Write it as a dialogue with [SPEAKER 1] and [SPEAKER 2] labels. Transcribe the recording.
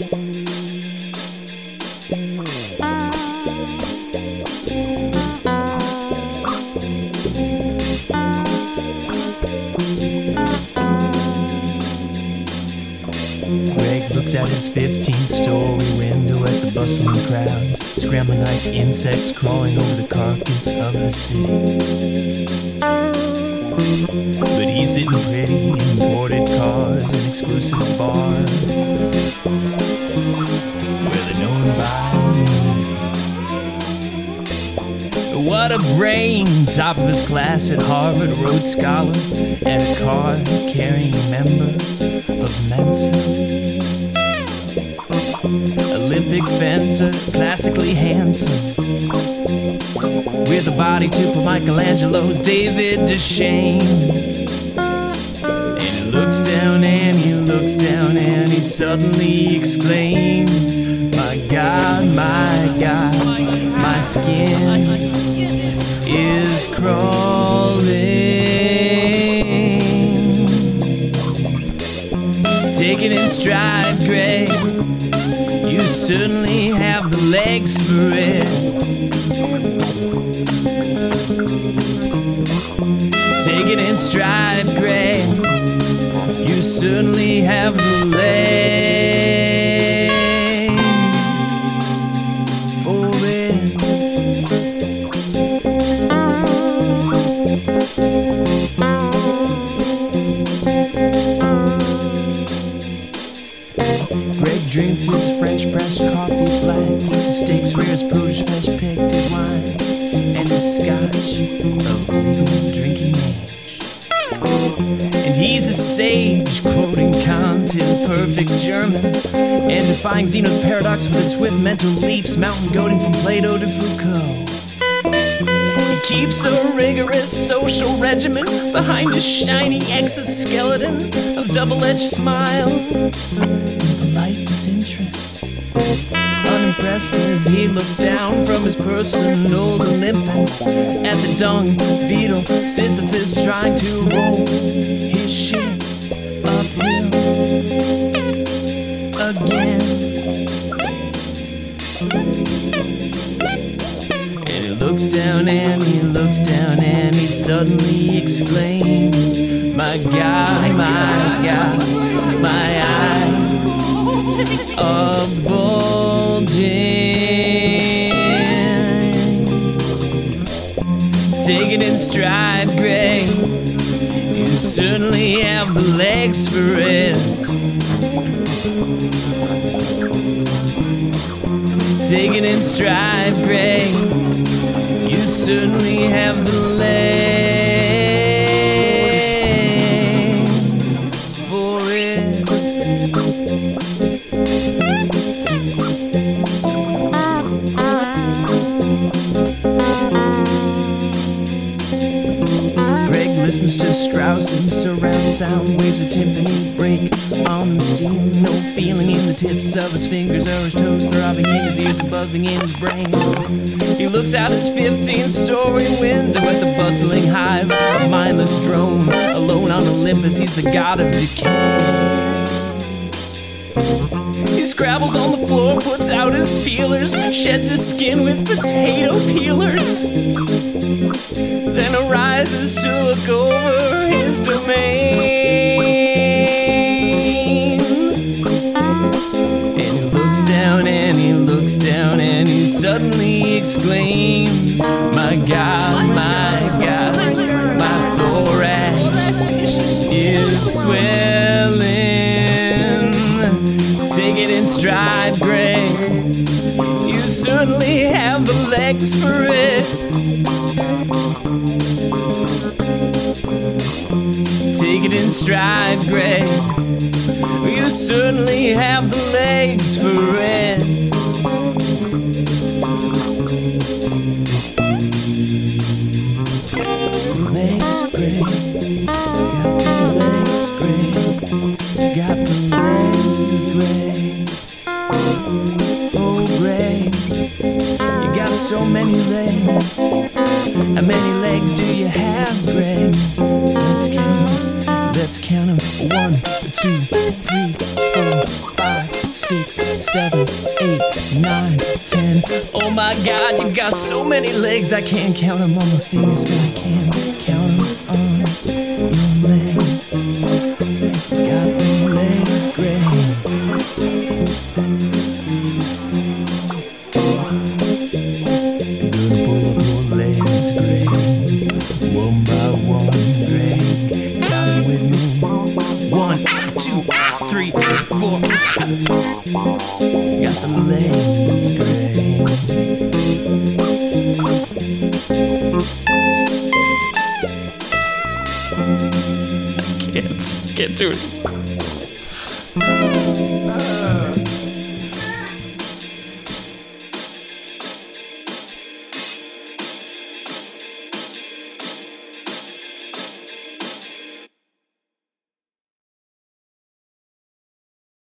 [SPEAKER 1] Greg looks at his 15th story window at the bustling crowds, scrambling like insects crawling over the carcass of the city. But he's sitting pretty in imported cars and exclusive bars they're known by me. What a brain! Top of his class at Harvard, Rhodes Scholar, and a card carrying member of Mensa. Olympic fencer, classically handsome. With a body to put Michelangelo's David to shame. And he looks down and he looks down and he suddenly exclaims, My God, my God, my skin is crawling. Take it in stride, Greg. You certainly have the legs for it. Take it in stride, Greg. You certainly have the legs scotch drinking age. And he's a sage, quoting Kant in perfect German, and defying Zeno's paradox with his swift mental leaps, mountain goading from Plato to Foucault. He keeps a rigorous social regimen behind a shiny exoskeleton of double-edged smiles and polite disinterest. Unimpressed as he looks down from his personal Olympus at the dung beetle Sisyphus trying to roll his shit uphill again. And he looks down and he looks down and he suddenly exclaims, My God, my God, my eyes it in stride, Greg. You certainly have the legs for it. Take in stride, Greg. You certainly have the listens to Strauss and surround sound waves a timpani break on the scene. No feeling in the tips of his fingers or his toes, throbbing in his ears and buzzing in his brain. He looks out his 15 story window at the bustling hive, a mindless drone. Alone on Olympus, he's the god of decay. He scrabbles on the floor, puts out his feelers, sheds his skin with potato peelers then arises to look over his domain. And he looks down and he looks down and he suddenly exclaims, My God, my God, my thorax is swelling. Take it in stride, Greg. You certainly have the legs for it. In stride, Greg. You certainly have the legs for it. So many legs. How many legs do One, two, three, four, five, six, seven, eight, nine, ten. Oh my God, you got so many legs, I can't count them on my fingers, but I can gray.
[SPEAKER 2] Can't, can't do it.